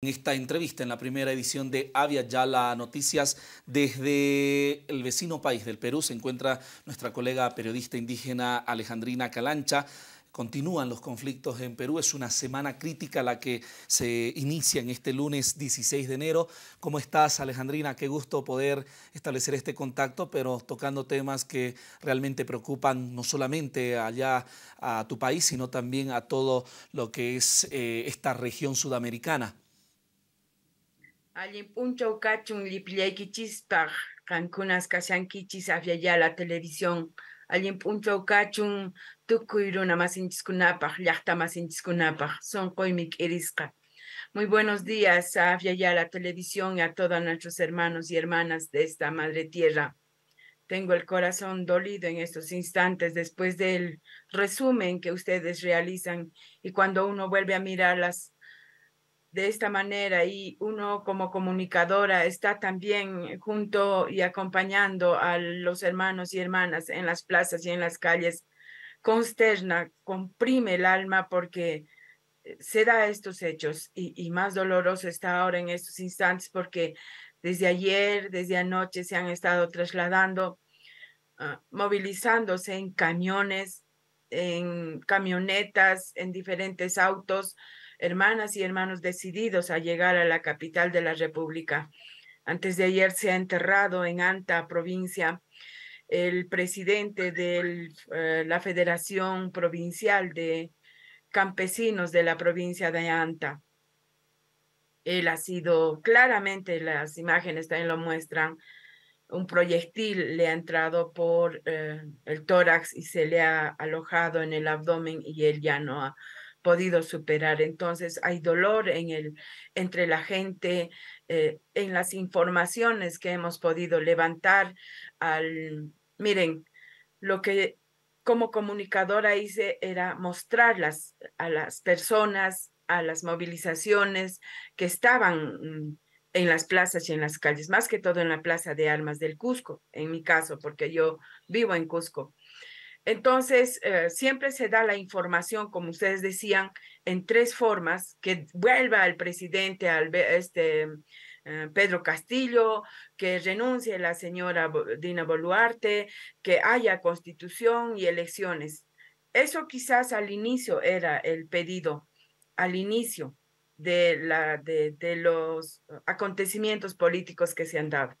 En esta entrevista, en la primera edición de Avia Yala Noticias, desde el vecino país del Perú se encuentra nuestra colega periodista indígena Alejandrina Calancha. Continúan los conflictos en Perú, es una semana crítica la que se inicia en este lunes 16 de enero. ¿Cómo estás Alejandrina? Qué gusto poder establecer este contacto, pero tocando temas que realmente preocupan no solamente allá a tu país, sino también a todo lo que es eh, esta región sudamericana. Allin punchaw kachun lipillaykichispaq qankunas kashankichis la televisión. Allin punchaw kachun tukuy runa masinchikkunapaq llaqta masinchikkunapaq sunquymi k'irisqa Muy buenos días a la televisión y a todos nuestros hermanos y hermanas de esta madre tierra. Tengo el corazón dolido en estos instantes después del resumen que ustedes realizan y cuando uno vuelve a mirar las de esta manera y uno como comunicadora está también junto y acompañando a los hermanos y hermanas en las plazas y en las calles, consterna, comprime el alma porque eh, se da estos hechos y, más doloroso está ahora en estos instantes porque desde ayer, desde anoche se han estado trasladando, ah, movilizándose en camiones, en camionetas, en diferentes autos, hermanas y hermanos decididos a llegar a la capital de la República. Antes de ayer se ha enterrado en Anta, provincia, el presidente de eh, la Federación Provincial de Campesinos de la provincia de Anta. Él ha sido claramente, las imágenes también lo muestran, un proyectil le ha entrado por eh, el tórax y se le ha alojado en el abdomen y él ya no ha podido superar. Entonces hay dolor en el, entre la gente, eh, en las informaciones que hemos podido levantar. Al, miren, lo que como comunicadora hice era mostrarlas a las personas, a las movilizaciones que estaban en las plazas y en las calles, más que todo en la Plaza de Armas del Cusco, en mi caso, porque yo vivo en Cusco. Entonces, eh, siempre se da la información, como ustedes decían, en tres formas, que vuelva al presidente, este, eh, Pedro Castillo, que renuncie la señora Dina Boluarte, que haya constitución y elecciones. Eso quizás al inicio era el pedido, al inicio de, la, de los acontecimientos políticos que se han dado.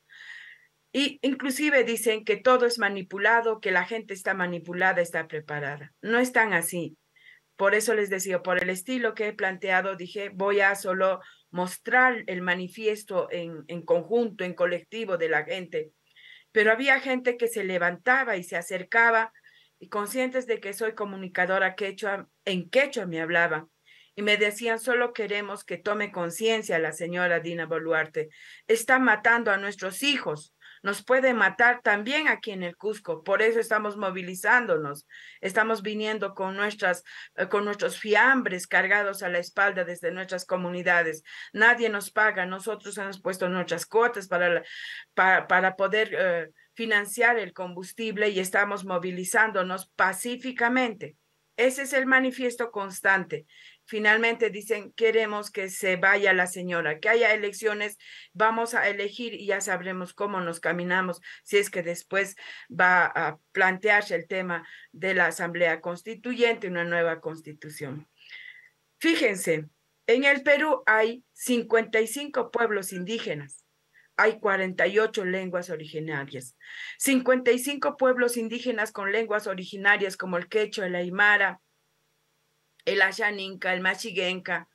Y inclusive dicen que todo es manipulado, que la gente está manipulada, está preparada. No están así. Por eso les decía, por el estilo que he planteado, dije, voy a solo mostrar el manifiesto en, conjunto, en colectivo de la gente. Pero había gente que se levantaba y se acercaba y conscientes de que soy comunicadora quechua, en quechua me hablaban y me decían, solo queremos que tome conciencia la señora Dina Boluarte. Está matando a nuestros hijos nos puede matar también aquí en el Cusco. Por eso estamos movilizándonos. Estamos viniendo con, nuestras, eh, con nuestros fiambres cargados a la espalda desde nuestras comunidades. Nadie nos paga. Nosotros hemos puesto nuestras cuotas para, para, poder eh, financiar el combustible y estamos movilizándonos pacíficamente. Ese es el manifiesto constante. Finalmente dicen, queremos que se vaya la señora, que haya elecciones, vamos a elegir y ya sabremos cómo nos caminamos, si es que después va a plantearse el tema de la Asamblea Constituyente, una nueva constitución. Fíjense, en el Perú hay 55 pueblos indígenas hay 48 lenguas originarias. 55 pueblos indígenas con lenguas originarias como el quechua, el aymara, el ayaninca, el machiguenca,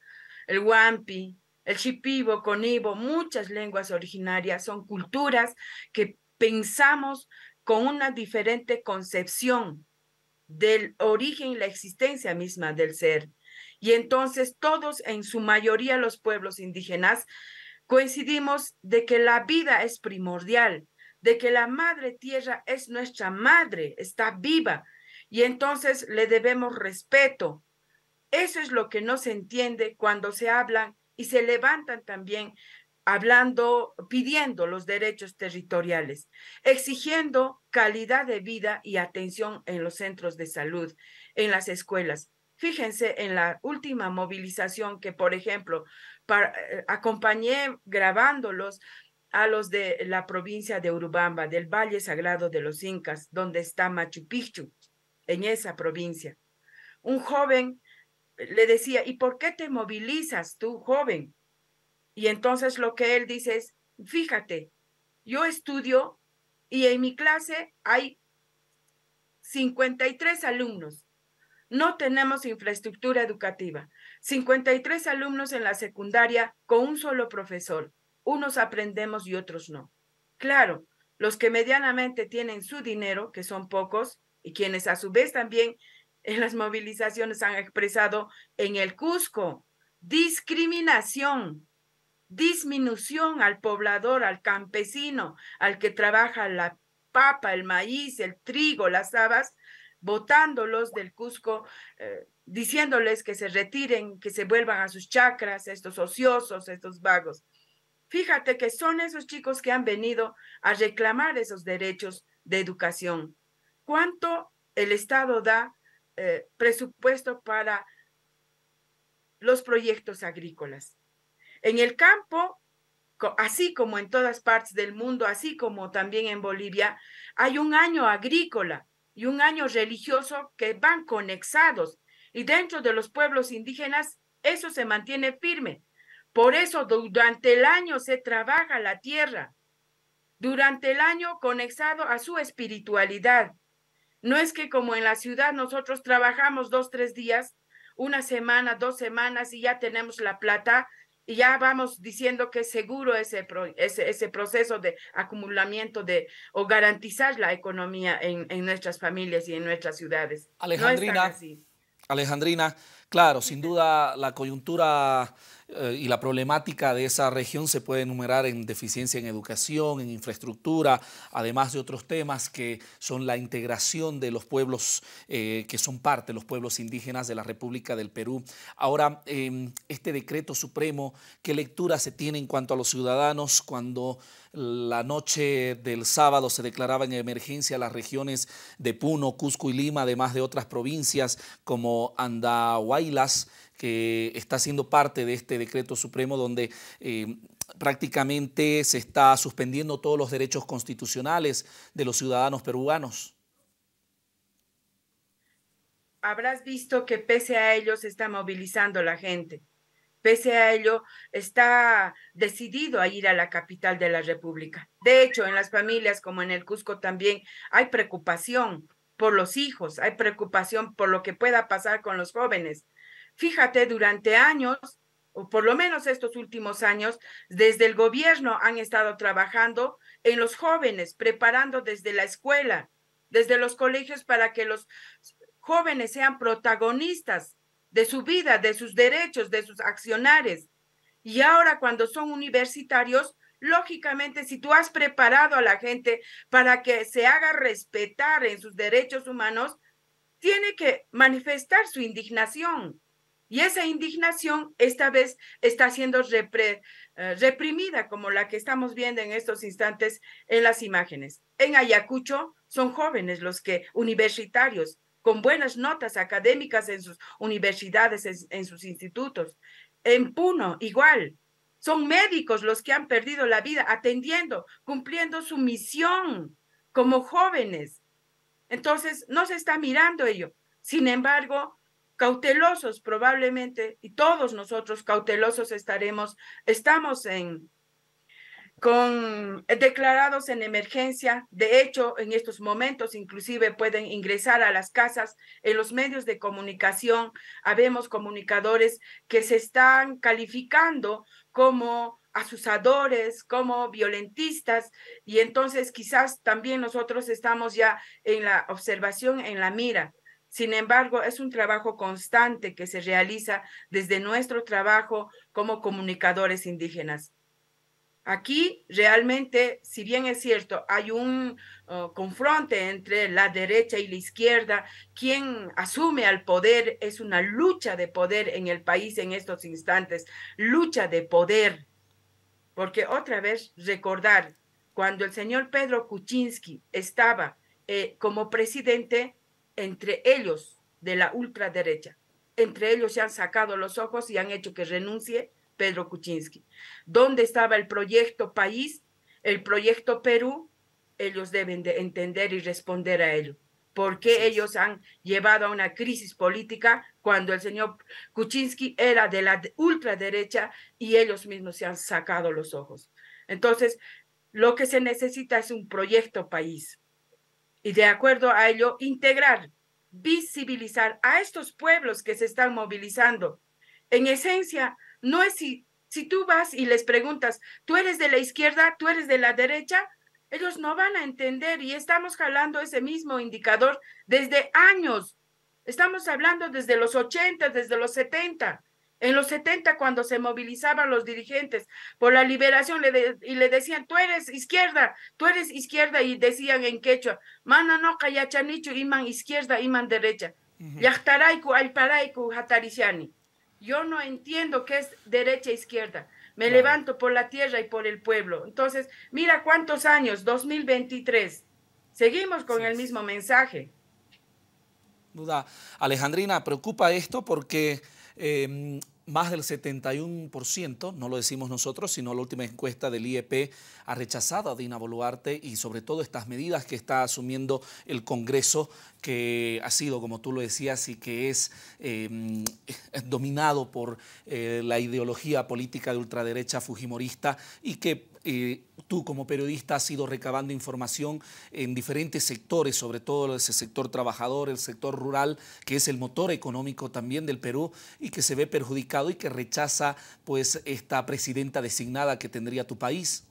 el huampi, el shipibo, conibo, muchas lenguas originarias, son culturas que pensamos con una diferente concepción del origen y la existencia misma del ser. Y entonces todos, en su mayoría los pueblos indígenas, coincidimos de que la vida es primordial, de que la madre tierra es nuestra madre, está viva y entonces le debemos respeto. Eso es lo que no se entiende cuando se hablan y se levantan también hablando, pidiendo los derechos territoriales, exigiendo calidad de vida y atención en los centros de salud, en las escuelas. Fíjense en la última movilización que, por ejemplo, eh, acompañé grabándolos a los de la provincia de Urubamba, del Valle Sagrado de los Incas, donde está Machu Picchu, en esa provincia. Un joven le decía, ¿y por qué te movilizas tú, joven? Y entonces lo que él dice es, fíjate, yo estudio y en mi clase hay 53 alumnos. No tenemos infraestructura educativa. 53 alumnos en la secundaria con un solo profesor. Unos aprendemos y otros no. Claro, los que medianamente tienen su dinero, que son pocos, y quienes a su vez también en las movilizaciones han expresado en el Cusco discriminación, disminución al poblador, al campesino, al que trabaja la papa, el maíz, el trigo, las habas, botándolos del Cusco, eh, diciéndoles que se retiren, que se vuelvan a sus chacras, estos ociosos, estos vagos. Fíjate que son esos chicos que han venido a reclamar esos derechos de educación. ¿Cuánto el Estado da eh, presupuesto para los proyectos agrícolas? En el campo así como en todas partes del mundo, así como también en Bolivia, hay un año agrícola y un año religioso que van conexados. Y dentro de los pueblos indígenas, eso se mantiene firme. Por eso durante el año se trabaja la tierra, durante el año conexado a su espiritualidad. No es que como en la ciudad nosotros trabajamos dos, tres días, una semana, dos semanas y ya tenemos la plata, y ya vamos diciendo que es seguro ese, ese, ese, proceso de acumulamiento de o garantizar la economía en, en nuestras familias y en nuestras ciudades. Alejandrina, Alejandrina, claro, sin duda la coyuntura eh, y la problemática de esa región se puede enumerar en deficiencia en educación, en infraestructura, además de otros temas que son la integración de los pueblos eh, que son parte, los pueblos indígenas de la República del Perú. Ahora, em, este decreto supremo, ¿qué lectura se tiene en cuanto a los ciudadanos cuando la noche del sábado se declaraba en emergencia las regiones de Puno, Cusco y Lima, además de otras provincias como Andahuaylas? Está siendo parte de este decreto supremo donde eh, prácticamente se está suspendiendo todos los derechos constitucionales de los ciudadanos peruanos. Habrás visto que pese a ello se está movilizando la gente. Pese a ello, está decidido a ir a la capital de la República. De hecho, en las familias como en el Cusco también hay preocupación por los hijos, hay preocupación por lo que pueda pasar con los jóvenes. Fíjate, durante años, o por lo menos estos últimos años, desde el gobierno han estado trabajando en los jóvenes, preparando desde la escuela, desde los colegios para que los jóvenes sean protagonistas de su vida, de sus derechos, de sus accionares. Y ahora cuando son universitarios, lógicamente, si tú has preparado a la gente para que se haga respetar en sus derechos humanos, tiene que manifestar su indignación. Y esa indignación esta vez está siendo eh, reprimida, como la que estamos viendo en estos instantes en las imágenes. En Ayacucho son jóvenes los que, universitarios, con buenas notas académicas en sus universidades, en sus institutos. En Puno, igual. Son médicos los que han perdido la vida atendiendo, cumpliendo su misión como jóvenes. Entonces, no se está mirando ello. Sin embargo, cautelosos probablemente, y todos nosotros cautelosos estaremos, estamos en, con declarados en emergencia. De hecho, en estos momentos inclusive pueden ingresar a las casas en los medios de comunicación. Habemos comunicadores que se están calificando como asusadores, como violentistas, y entonces quizás también nosotros estamos ya en la observación, en la mira. Sin embargo, es un trabajo constante que se realiza desde nuestro trabajo como comunicadores indígenas. Aquí realmente, si bien es cierto, hay un uh, confronte entre la derecha y la izquierda, quien asume al poder es una lucha de poder en el país en estos instantes, lucha de poder. Porque otra vez recordar, cuando el señor Pedro Kuczynski estaba eh, como presidente, entre ellos de la ultraderecha. Entre ellos se han sacado los ojos y han hecho que renuncie Pedro Kuczynski. ¿Dónde estaba el proyecto país, el proyecto Perú? Ellos deben de entender y responder a ello. ¿Por qué ellos han llevado a una crisis política cuando el señor Kuczynski era de la ultraderecha y ellos mismos se han sacado los ojos? Entonces, lo que se necesita es un proyecto país y de acuerdo a ello integrar, visibilizar a estos pueblos que se están movilizando. En esencia, no es si, tú vas y les preguntas, ¿tú eres de la izquierda? ¿Tú eres de la derecha? Ellos no van a entender y estamos jalando ese mismo indicador desde años. Estamos hablando desde los 80, desde los 70. En los 70, cuando se movilizaban los dirigentes por la liberación le y le decían, tú eres izquierda, tú eres izquierda, y decían en quechua, mana no kayachanichu, iman izquierda, iman derecha. Yachtaraiku, alparaiku, hatarisiani. Yo no entiendo qué es derecha e izquierda. Me levanto por la tierra y por el pueblo. Entonces, mira cuántos años, 2023. Seguimos con el mismo mensaje. Duda. Alejandrina, preocupa esto porque em, más del 71%, no lo decimos nosotros, sino la última encuesta del IEP ha rechazado a Dina Boluarte y sobre todo estas medidas que está asumiendo el Congreso, que ha sido, como tú lo decías, y que es em, dominado por eh, la ideología política de ultraderecha fujimorista y que eh, tú como periodista has ido recabando información en diferentes sectores, sobre todo ese sector trabajador, el sector rural, que es el motor económico también del Perú y que se ve perjudicado y que rechaza pues esta presidenta designada que tendría tu país.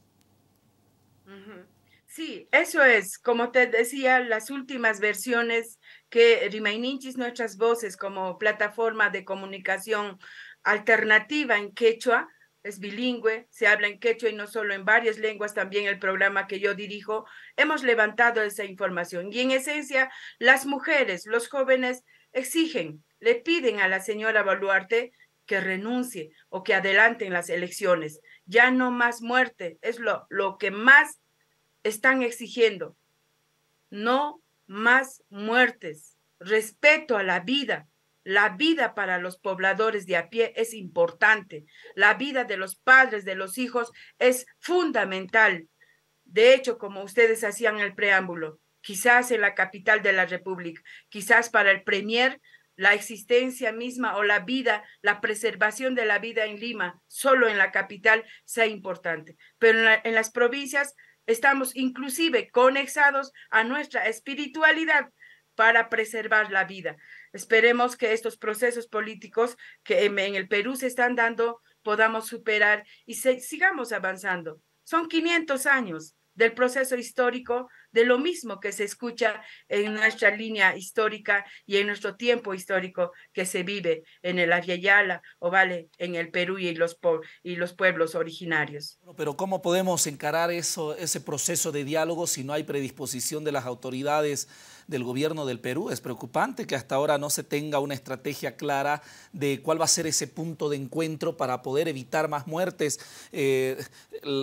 Sí, eso es, como te decía, las últimas versiones que Rimaininchis Nuestras Voces como plataforma de comunicación alternativa en quechua, es bilingüe, se habla en quechua y no solo en varias lenguas, también el programa que yo dirijo, hemos levantado esa información. Y en esencia, las mujeres, los jóvenes exigen, le piden a la señora Baluarte que renuncie o que adelanten las elecciones. Ya no más muerte, es lo, lo que más están exigiendo. No más muertes, respeto a la vida, la vida para los pobladores de a pie es importante. La vida de los padres, de los hijos, es fundamental. De hecho, como ustedes hacían el preámbulo, quizás en la capital de la República, quizás para el Premier, la existencia misma o la vida, la preservación de la vida en Lima, solo en la capital, sea importante. Pero en, las provincias estamos inclusive conexados a nuestra espiritualidad para preservar la vida. Esperemos que estos procesos políticos que en, el Perú se están dando podamos superar y sigamos avanzando. Son 500 años del proceso histórico, de lo mismo que se escucha en nuestra línea histórica y en nuestro tiempo histórico que se vive en el Aviala o vale en el Perú y los, y los pueblos originarios. Pero ¿cómo podemos encarar eso, ese proceso de diálogo si no hay predisposición de las autoridades del gobierno del Perú. Es preocupante que hasta ahora no se tenga una estrategia clara de cuál va a ser ese punto de encuentro para poder evitar más muertes. Eh,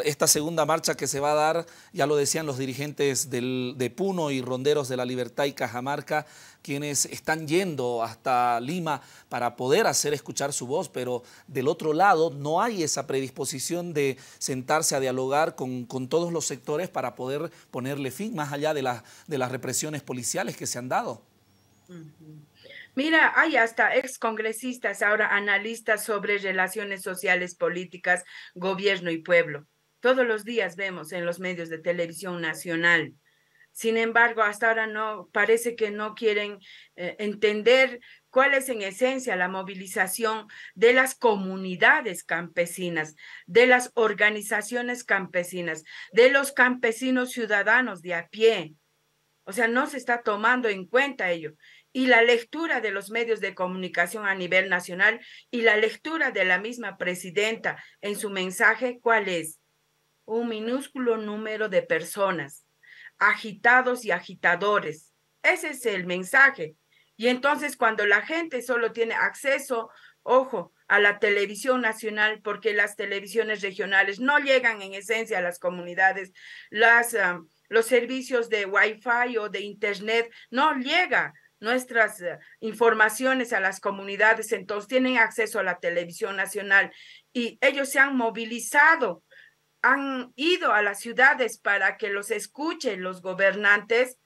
esta segunda marcha que se va a dar, ya lo decían los dirigentes de Puno y Ronderos de la Libertad y Cajamarca, quienes están yendo hasta Lima para poder hacer escuchar su voz, pero del otro lado no hay esa predisposición de sentarse a dialogar con, con todos los sectores para poder ponerle fin, más allá de, de las represiones policiales que se han dado. Mira, hay hasta excongresistas, ahora analistas sobre relaciones sociales, políticas, gobierno y pueblo. Todos los días vemos en los medios de televisión nacional sin embargo, hasta ahora no parece que no quieren eh, entender cuál es en esencia la movilización de las comunidades campesinas, de las organizaciones campesinas, de los campesinos ciudadanos de a pie. O sea, no se está tomando en cuenta ello. Y la lectura de los medios de comunicación a nivel nacional y la lectura de la misma presidenta en su mensaje, ¿cuál es? Un minúsculo número de personas agitados y agitadores. Ese es el mensaje. Y entonces cuando la gente solo tiene acceso, ojo, a la televisión nacional, porque las televisiones regionales no llegan en esencia a las comunidades, ah, los servicios de Wi-Fi o de Internet no llega nuestras ah, informaciones a las comunidades, entonces tienen acceso a la televisión nacional y ellos se han movilizado, han ido a las ciudades para que los escuchen los gobernantes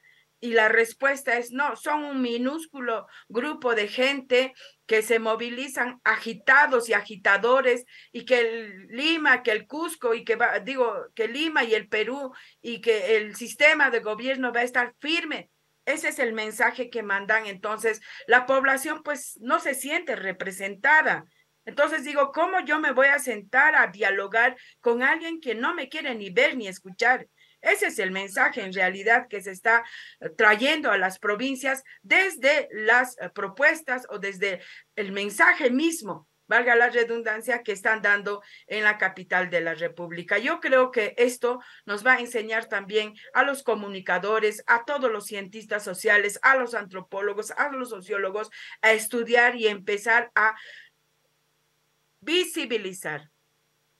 y la respuesta es no, son un minúsculo grupo de gente que se movilizan agitados y agitadores y que el Lima, que el Cusco y que va, digo, que Lima y el Perú y que el sistema de gobierno va a estar firme. Ese es el mensaje que mandan. Entonces, la población pues no se siente representada. Entonces digo, ¿cómo yo me voy a sentar a dialogar con alguien que no me quiere ni ver ni escuchar? Ese es el mensaje en realidad que se está eh, trayendo a las provincias desde las eh, propuestas o desde el mensaje mismo, valga la redundancia, que están dando en la capital de la República. Yo creo que esto nos va a enseñar también a los comunicadores, a todos los cientistas sociales, a los antropólogos, a los sociólogos, a estudiar y empezar a visibilizar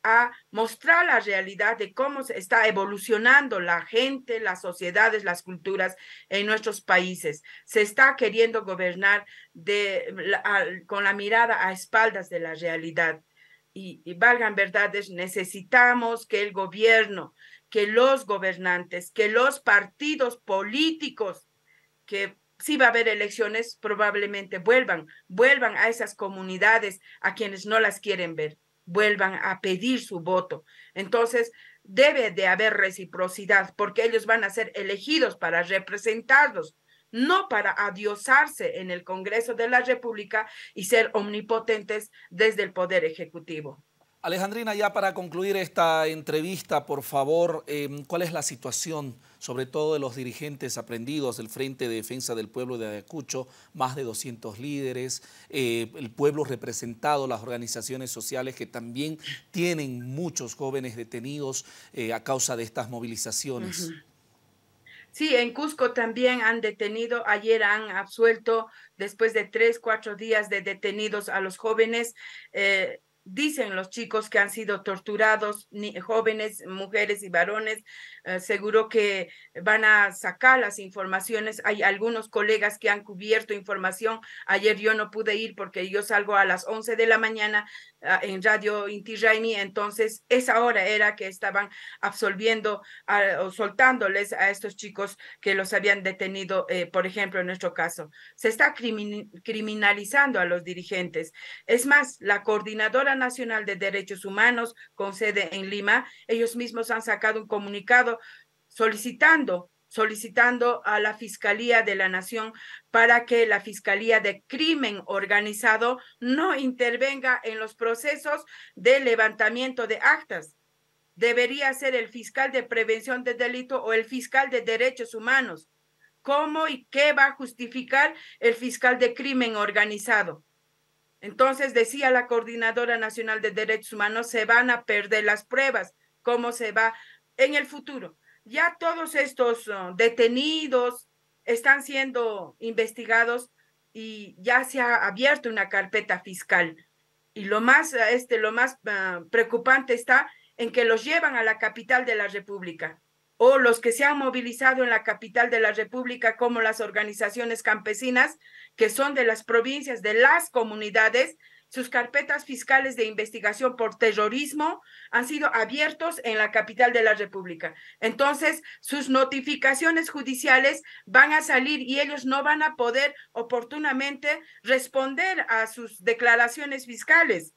a mostrar la realidad de cómo se está evolucionando la gente, las sociedades, las culturas en nuestros países. Se está queriendo gobernar de, con la mirada a espaldas de la realidad. Y, y valgan verdades, necesitamos que el gobierno, que los gobernantes, que los partidos políticos, que si va a haber elecciones, probablemente vuelvan, vuelvan a esas comunidades a quienes no las quieren ver vuelvan a pedir su voto. Entonces, debe de haber reciprocidad porque ellos van a ser elegidos para representarlos, no para adiosarse en el Congreso de la República y ser omnipotentes desde el Poder Ejecutivo. Alejandrina, ya para concluir esta entrevista, por favor, em, ¿cuál es la situación, sobre todo de los dirigentes aprendidos del Frente de Defensa del Pueblo de Ayacucho, más de 200 líderes, eh, el pueblo representado, las organizaciones sociales que también tienen muchos jóvenes detenidos eh, a causa de estas movilizaciones? Sí, en Cusco también han detenido, ayer han absuelto después de tres, cuatro días de detenidos a los jóvenes. Eh, dicen los chicos que han sido torturados, ni, jóvenes, mujeres y varones, eh, seguro que van a sacar las informaciones. Hay algunos colegas que han cubierto información. Ayer yo no pude ir porque yo salgo a las 11 de la mañana ah, en Radio Inti Raimi, entonces esa hora era que estaban absolviendo o soltándoles a estos chicos que los habían detenido, eh, por ejemplo, en nuestro caso. Se está criminalizando a los dirigentes. Es más, la coordinadora Nacional de Derechos Humanos con sede en Lima, ellos mismos han sacado un comunicado solicitando solicitando a la Fiscalía de la Nación para que la Fiscalía de Crimen Organizado no intervenga en los procesos de levantamiento de actas. Debería ser el fiscal de prevención de delito o el fiscal de derechos humanos. ¿Cómo y qué va a justificar el fiscal de crimen organizado? Entonces, decía la Coordinadora Nacional de Derechos Humanos, se van a perder las pruebas, cómo se va en el futuro. Ya todos estos uh, detenidos están siendo investigados y ya se ha abierto una carpeta fiscal. Y lo más, este, lo más uh, preocupante está en que los llevan a la capital de la República o los que se han movilizado en la capital de la República, como las organizaciones campesinas, que son de las provincias, de las comunidades, sus carpetas fiscales de investigación por terrorismo han sido abiertos en la capital de la República. Entonces, sus notificaciones judiciales van a salir y ellos no van a poder oportunamente responder a sus declaraciones fiscales.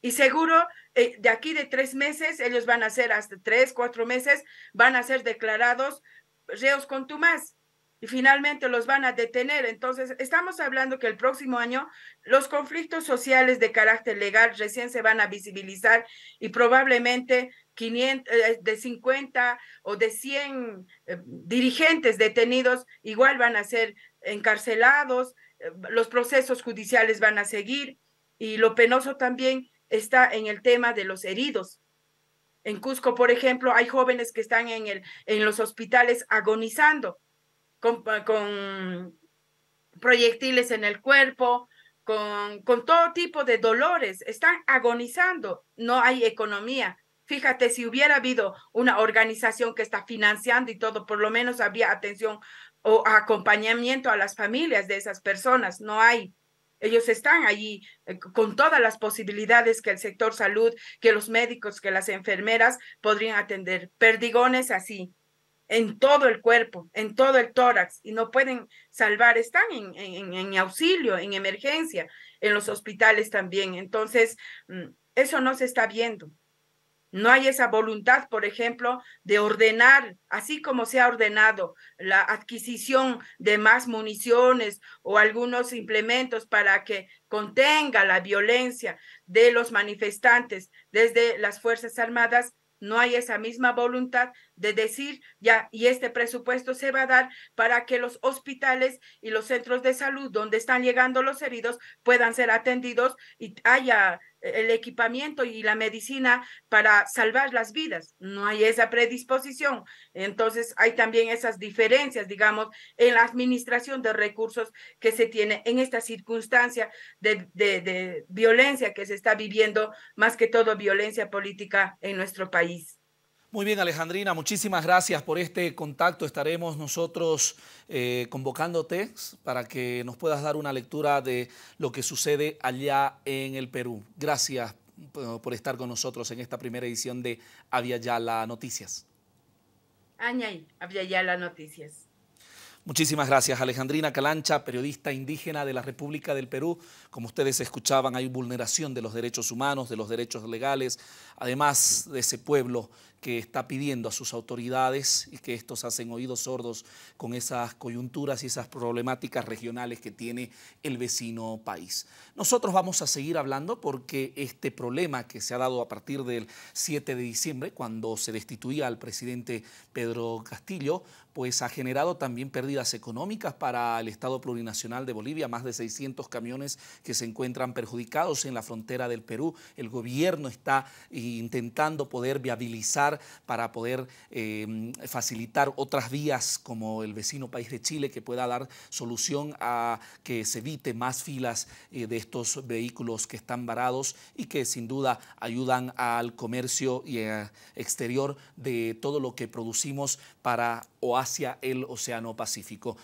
Y seguro eh, de aquí de tres meses, ellos van a ser hasta tres, cuatro meses, van a ser declarados reos contumaz y finalmente los van a detener. Entonces, estamos hablando que el próximo año los conflictos sociales de carácter legal recién se van a visibilizar y probablemente 500, eh, de 50 o de 100 eh, dirigentes detenidos igual van a ser encarcelados, los procesos judiciales van a seguir y lo penoso también está en el tema de los heridos. En Cusco, por ejemplo, hay jóvenes que están en, el, en los hospitales agonizando con, proyectiles en el cuerpo, con, con todo tipo de dolores, están agonizando, no hay economía. Fíjate, si hubiera habido una organización que está financiando y todo, por lo menos habría atención o acompañamiento a las familias de esas personas, no hay. Ellos están allí eh, con todas las posibilidades que el sector salud, que los médicos, que las enfermeras podrían atender. Perdigones así, en todo el cuerpo, en todo el tórax, y no pueden salvar, están en, en, auxilio, en emergencia, en los hospitales también. Entonces, mm, eso no se está viendo. No hay esa voluntad, por ejemplo, de ordenar, así como se ha ordenado la adquisición de más municiones o algunos implementos para que contenga la violencia de los manifestantes desde las Fuerzas Armadas, no hay esa misma voluntad de decir, ya, y este presupuesto se va a dar para que los hospitales y los centros de salud donde están llegando los heridos puedan ser atendidos y haya el equipamiento y la medicina para salvar las vidas. No hay esa predisposición. Entonces hay también esas diferencias, digamos, en la administración de recursos que se tiene en esta circunstancia de, de, de violencia que se está viviendo, más que todo violencia política en nuestro país. Muy bien, Alejandrina, muchísimas gracias por este contacto. Estaremos nosotros eh, convocándote para que nos puedas dar una lectura de lo que sucede allá en el Perú. Gracias por estar con nosotros en esta primera edición de Avia Yala Noticias. Añay, Avia Yala Noticias. Muchísimas gracias, Alejandrina Calancha, periodista indígena de la República del Perú. Como ustedes escuchaban, hay vulneración de los derechos humanos, de los derechos legales, además de ese pueblo que está pidiendo a sus autoridades y que estos hacen oídos sordos con esas coyunturas y esas problemáticas regionales que tiene el vecino país. Nosotros vamos a seguir hablando porque este problema que se ha dado a partir del 7 de diciembre, cuando se destituía al presidente Pedro Castillo, pues ha generado también pérdidas económicas para el Estado Plurinacional de Bolivia, más de 600 camiones que se encuentran perjudicados en la frontera del Perú. El gobierno está intentando poder viabilizar para poder eh, facilitar otras vías como el vecino país de Chile que pueda dar solución a que se evite más filas eh, de estos vehículos que están varados y que sin duda ayudan al comercio y, eh, exterior de todo lo que producimos para o hacia el Océano Pacífico.